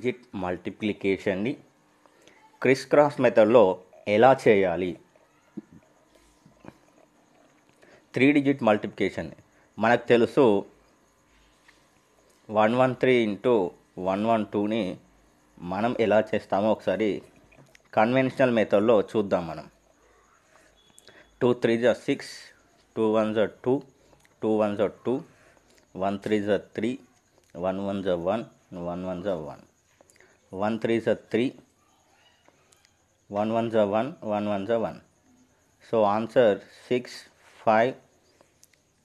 Digit మల్టిప్లికేషన్ని Chris cross మెథడ్లో ఎలా చేయాలి? త్రీ డిజిట్ మల్టిప్లికేషన్ మనకు తెలుసు one one three into one one టూని మనం ఎలా చేస్తామో ఒకసారి కన్వెన్షనల్ మెథడ్లో చూద్దాం మనం. టూ త్రీ జా సిక్స్ టూ వన్ జా టూ టూ వన్ జా టూ వన్ త్రీ జా త్రీ వన్ వన్ జా వన్ వన్ వన్ జా వన్ వన్ త్రీ జా త్రీ వన్ వన్ జా వన్ వన్ వన్ జా one so answer six five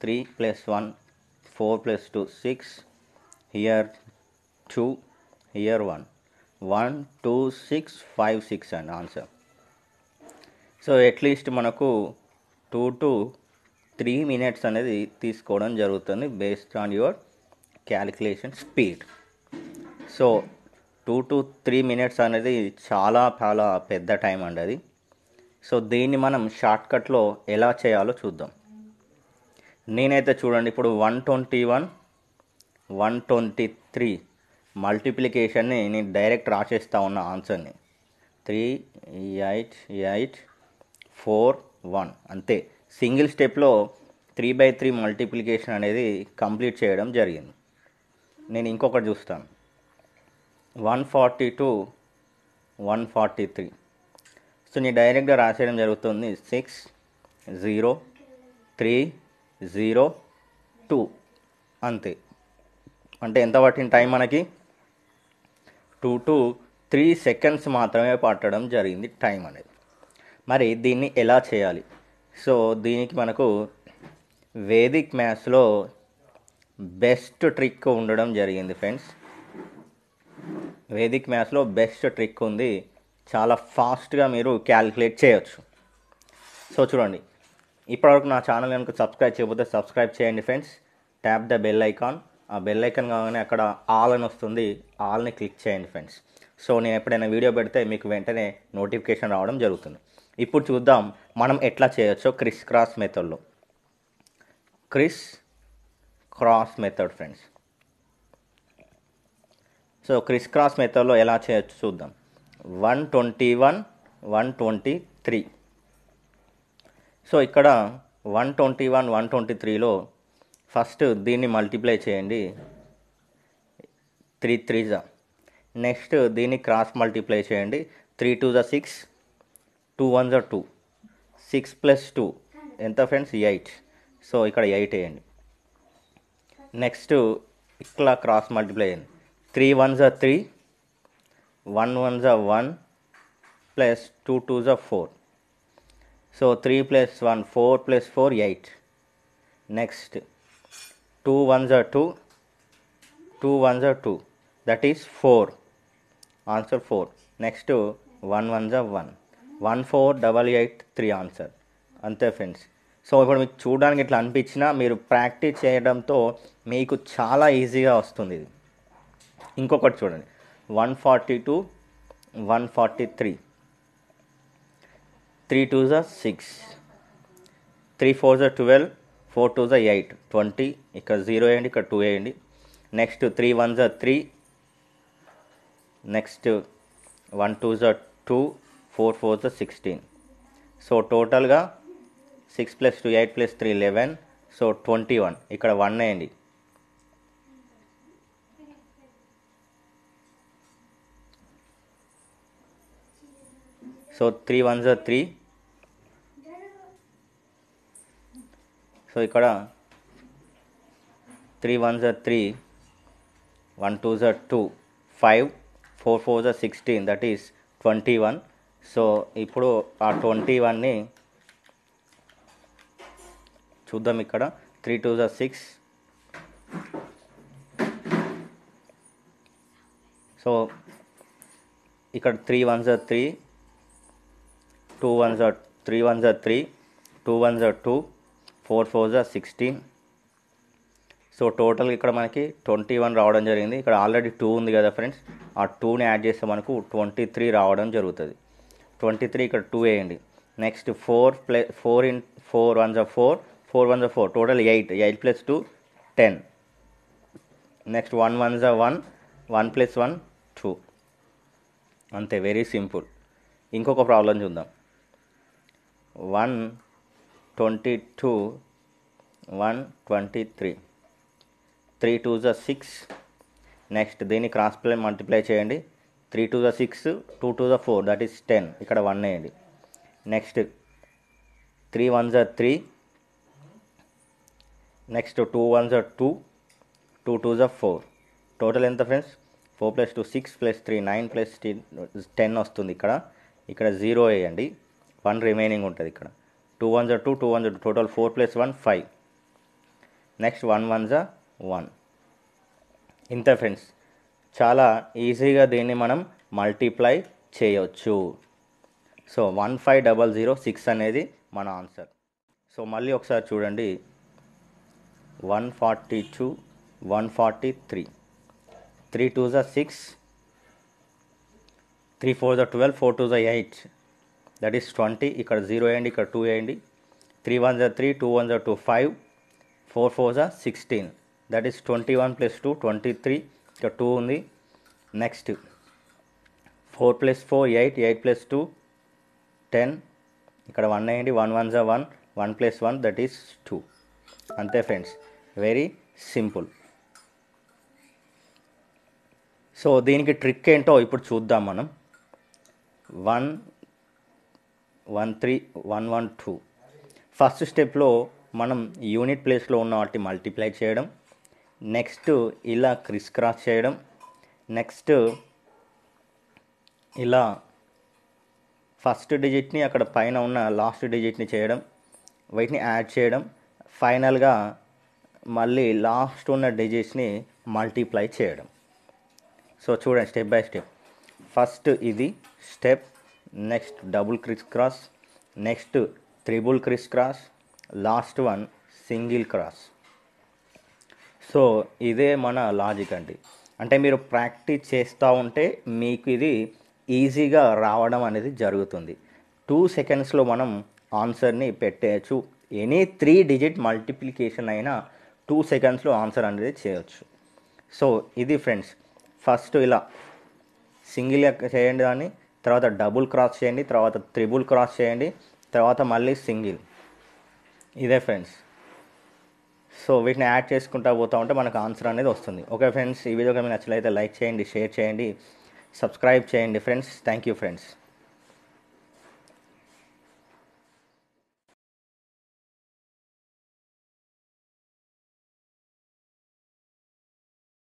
three plus one four plus two six here two here one one two six five six and answer so at least మనకు two to three minutes అనేది తీసుకోవడం జరుగుతుంది based on your calculation speed so two to three minutes అనేది చాలా చాలా పెద్ద time అండి అది. సో దీన్ని మనం షార్ట్కట్లో ఎలా చేయాలో చూద్దాం. నేనైతే చూడండి ఇప్పుడు one twenty one one twenty three మల్టిప్లికేషన్ని నేను డైరెక్ట్ రాసేస్తా ఉన్న ఆన్సర్ని. Three eight eight four one అంతే. సింగిల్ స్టెప్లో త్రీ బై త్రీ మల్టిప్లికేషన్ అనేది కంప్లీట్ చేయడం జరిగింది. నేను ఇంకొకటి చూస్తాను. One forty two one forty three so నేను డైరెక్ట్గా రాసేయడం జరుగుతుంది six zero three zero two అంతే. అంటే ఎంత పట్టిన టైం మనకి? టూ టు త్రీ సెకండ్స్ మాత్రమే పట్టడం జరిగింది టైం అనేది. మరి దీన్ని ఎలా చేయాలి? సో దీనికి మనకు వేదిక్ మ్యాథ్స్లో బెస్ట్ ట్రిక్ ఉండడం జరిగింది ఫ్రెండ్స్. వేదిక్ మ్యాథ్స్లో బెస్ట్ ట్రిక్ ఉంది. చాలా ఫాస్ట్గా మీరు క్యాలిక్యులేట్ చేయొచ్చు. సో చూడండి ఇప్పటివరకు నా ఛానల్ కనుక సబ్స్క్రైబ్ చేయకపోతే సబ్స్క్రైబ్ చేయండి friends. Tap the bell icon. ఆ బెల్ ఐకాన్ కాగానే అక్కడ ఆల్ అని వస్తుంది. ఆల్ని క్లిక్ చేయండి ఫ్రెండ్స్. సో నేను ఎప్పుడైనా వీడియో పెడితే మీకు వెంటనే నోటిఫికేషన్ రావడం జరుగుతుంది. ఇప్పుడు చూద్దాం మనం ఎట్లా చేయొచ్చో క్రిస్ క్రాస్ మెథడ్లో. Criss cross method friends. So criss cross మెథడ్లో ఎలా చేయొచ్చు చూద్దాం. One twenty one one twenty three. So ఇక్కడ one twenty one one twenty త్రీలో ఫస్ట్ దీన్ని మల్టిప్లై చేయండి. త్రీ త్రీ జా. నెక్స్ట్ దీన్ని క్రాస్ మల్టిప్లై చేయండి. త్రీ టూ జా సిక్స్ టూ వన్ జా టూ. Six plus two. ఎంత ఫ్రెండ్స్? ఎయిట్. సో ఇక్కడ ఎయిట్ వేయండి. నెక్స్ట్ ఇట్లా క్రాస్ మల్టిప్లై చేయండి. త్రీ వన్ జా త్రీ వన్ వన్ జా వన్ ప్లస్ టూ టూ జా four so three plus one four plus four eight next two one జా two two one జా two that is four answer four next one one జా one one four double eight three answer అంతే friends so ఇప్పుడు మీకు చూడడానికి ఇట్లా అనిపించినా మీరు ప్రాక్టీస్ చేయడంతో మీకు చాలా ఈజీగా వస్తుంది ఇది. ఇంకొకటి చూడండి. One forty two one forty three three two జా సిక్స్ త్రీ ఫోర్ జా ట్వెల్వ్ ఫోర్ టూ జా ఎయిట్ ట్వంటీ ఇక్కడ జీరో వేయండి ఇక్కడ టూ వేయండి. నెక్స్ట్ త్రీ వన్ జా త్రీ నెక్స్ట్ వన్ టూ జా టూ ఫోర్ ఫోర్ జా సిక్స్టీన్ సో టోటల్గా six plus two eight plus three eleven so twenty one ఇక్కడ వన్ వేయండి. సో త్రీ వన్ జర్ త్రీ సో ఇక్కడ త్రీ వన్ జర్ త్రీ వన్ టూ జర్ two five four four జర్ sixteen that is twenty one so ఇప్పుడు ఆ twenty వన్ని చూద్దాం ఇక్కడ త్రీ టూ జా సిక్స్ సో ఇక్కడ త్రీ వన్ జర్ త్రీ టూ వన్ జా త్రీ వన్ జా త్రీ టూ వన్ జా టూ ఫోర్ ఫోర్ జా సిక్స్టీన్. సో టోటల్ ఇక్కడ మనకి ట్వంటీ వన్ రావడం జరిగింది. ఇక్కడ ఆల్రెడీ టూ ఉంది కదా ఫ్రెండ్స్. ఆ టూని యాడ్ చేస్తే మనకు ట్వంటీ త్రీ రావడం జరుగుతుంది. ట్వంటీ త్రీ ఇక్కడ టూ వేయండి. Next four play four in four one జా ఫోర్ ఫోర్ వన్ జా four. Total eight eight plus two ten. Next one one జా one one plus one two. అంతే వెరీ సింపుల్. ఇంకొక problem చూద్దాం. One twenty two one twenty three. Three two జా six. Next దీన్ని cross play multiply చేయండి. Three two జా six two two the four that is ten. ఇక్కడ one వేయండి. Next three one జా త్రీ. నెక్స్ట్ టూ వన్ జా two two two జా four. Total ఎంత friends? Four plus two six plus three nine plus ten వస్తుంది ఇక్కడ. ఇక్కడ zero వేయండి. వన్ రిమైనింగ్ ఉంటుంది ఇక్కడ. టూ వన్ జా టూ టూ వన్ జా total four plus one five next one one జా వన్ ఇంత ఫ్రెండ్స్ చాలా ఈజీగా దీన్ని మనం మల్టిప్లై చేయొచ్చు. So one five double zero six అనేది మన ఆన్సర్ సో మళ్ళీ ఒకసారి చూడండి. One forty two one forty three three two జా సిక్స్ త్రీ ఫోర్ జా ట్వెల్వ్ ఫోర్ టూ జా ఎయిట్ దట్ ఈస్ ట్వంటీ ఇక్కడ జీరో వేయండి ఇక్కడ టూ వేయండి. త్రీ వన్ జా త్రీ టూ వన్ జా టూ ఫైవ్ ఫోర్ ఫోర్ జా sixteen that is twenty one plus two twenty three ఇక్కడ టూ ఉంది. Next four plus four eight eight plus two ten ఇక్కడ వన్ వేయండి వన్ వన్ జా one one plus one that is two అంతే friends very simple so దీనికి trick ఏంటో ఇప్పుడు చూద్దాం మనం. One one three one one two first స్టెప్లో మనం యూనిట్ ప్లేస్లో ఉన్న వాటి మల్టిప్లై చేయడం. నెక్స్ట్ ఇలా క్రిస్ క్రాస్ చేయడం. నెక్స్ట్ ఇలా ఫస్ట్ డిజిట్ని అక్కడ పైన ఉన్న లాస్ట్ డిజిట్ని చేయడం. వీటిని యాడ్ చేయడం. ఫైనల్గా మళ్ళీ లాస్ట్ ఉన్న డిజిట్స్ని మల్టిప్లై చేయడం. సో చూడండి స్టెప్ బై స్టెప్ ఫస్ట్ ఇది step next double criss cross next triple criss cross last one single cross. So ఇదే మన లాజిక్ అండి. అంటే మీరు ప్రాక్టీస్ చేస్తూ ఉంటే మీకు ఇది ఈజీగా రావడం అనేది జరుగుతుంది. టూ సెకండ్స్లో మనం ఆన్సర్ని పెట్టేయచ్చు. ఎనీ త్రీ డిజిట్ మల్టిప్లికేషన్ అయినా టూ సెకండ్స్లో ఆన్సర్ అనేది చేయొచ్చు. సో ఇది ఫ్రెండ్స్ ఫస్ట్ ఇలా సింగిల్ చేయండి దాన్ని తర్వాత డబుల్ క్రాస్ చేయండి తర్వాత త్రిబుల్ క్రాస్ చేయండి తర్వాత మళ్ళీ సింగిల్. ఇదే ఫ్రెండ్స్. సో వీటిని యాడ్ చేసుకుంటా పోతూ ఉంటే మనకు ఆన్సర్ అనేది వస్తుంది. ఓకే ఫ్రెండ్స్ ఈ వీడియో మీకు నచ్చలైతే లైక్ చేయండి షేర్ చేయండి సబ్స్క్రైబ్ చేయండి ఫ్రెండ్స్. Thank you friends.